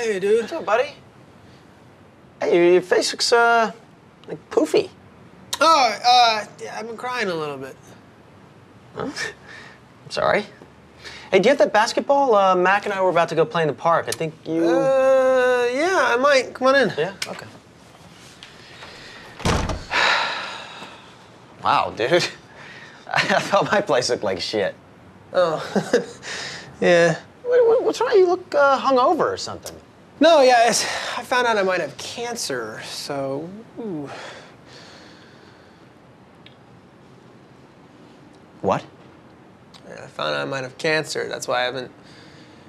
Hey, dude. What's up, buddy? Hey, your, face looks, uh, like poofy. Oh, uh, yeah, I've been crying a little bit. I'm sorry. Hey, do you have that basketball? Uh, Mac and I were about to go play in the park. I think you. Uh, yeah, I might. Come on in. yeah. Okay. wow, dude. I thought my place looked like shit. Oh, yeah. What, what, what's wrong? You look uh, hungover or something. No, yeah, it's, I found out I might have cancer, so. Ooh. What? Yeah, I found out I might have cancer. That's why I haven't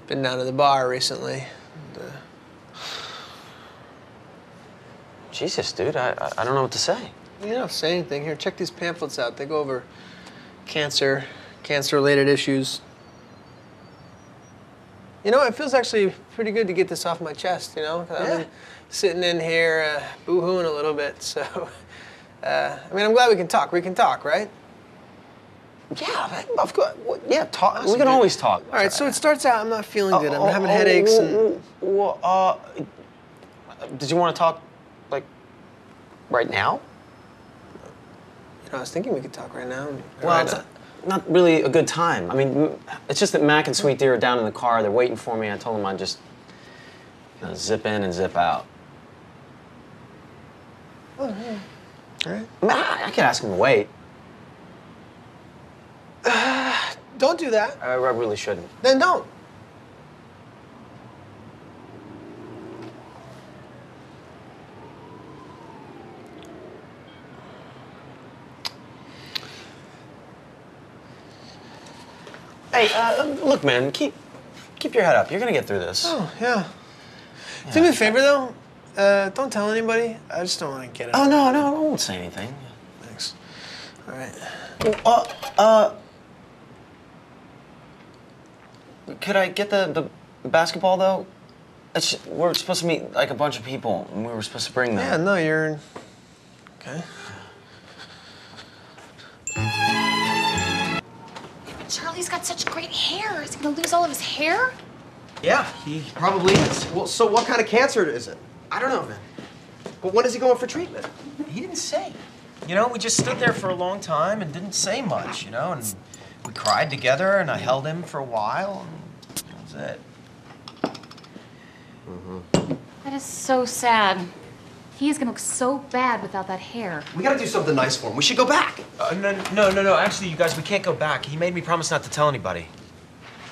been down to the bar recently. And, uh, Jesus, dude. I, I, I don't know what to say. you don't say anything. Here, check these pamphlets out. They go over cancer, cancer-related issues. You know, it feels actually pretty good to get this off my chest. You know, 'cause I've been sitting in here uh, boo-hooing a little bit. So, uh, I mean, I'm glad we can talk. We can talk, right? Yeah, of course. Yeah, talk. That's we can good. always talk. All right. So it starts out. I'm not feeling good. I'm Oh, having oh, headaches. oh, and oh, uh, did you want to talk, like, right now? you know, I was thinking we could talk right now. Well, Right. Not really a good time. I mean, it's just that Mac and Sweet Dee are down in the car. They're waiting for me. I told them I'd just you know, zip in and zip out. Oh, All right. I, mean, I, I could ask them to wait. Don't do that. I, I really shouldn't. Then don't. Hey, uh, look, man, keep keep your head up. You're gonna get through this. Oh yeah. Do me a favor though. Uh, don't tell anybody. I just don't want to get it. Oh no, no, I won't say anything. Thanks. All right. Uh, uh. Could I get the, the, the basketball though? It's, we're supposed to meet like a bunch of people, and we were supposed to bring them. Yeah. No, you're. Okay. Got such great hair. Is he gonna lose all of his hair? Yeah, he probably is. Well, so what kind of cancer is it? I don't know, man. But when is he going for treatment? He didn't say. You know, we just stood there for a long time and didn't say much, you know, and we cried together and I held him for a while and that was it. That is so sad. He is gonna look so bad without that hair. We gotta do something nice for him. We should go back. Uh, no, no, no, no. Actually, you guys, we can't go back. He made me promise not to tell anybody.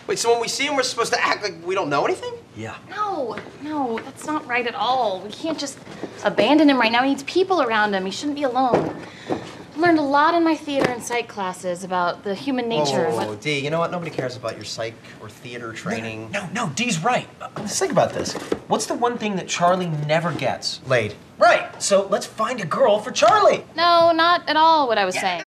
Wait, so when we see him, we're supposed to act like we don't know anything? Yeah. No, no, that's not right at all. We can't just abandon him right now. He needs people around him. He shouldn't be alone. I learned a lot in my theater and psych classes about the human nature. and Whoa, what- Dee, you know what? Nobody cares about your psych or theater training. No, no, Dee's right. Let's think about this. What's the one thing that Charlie never gets? Laid. Right. So let's find a girl for Charlie. No, not at all what I was saying.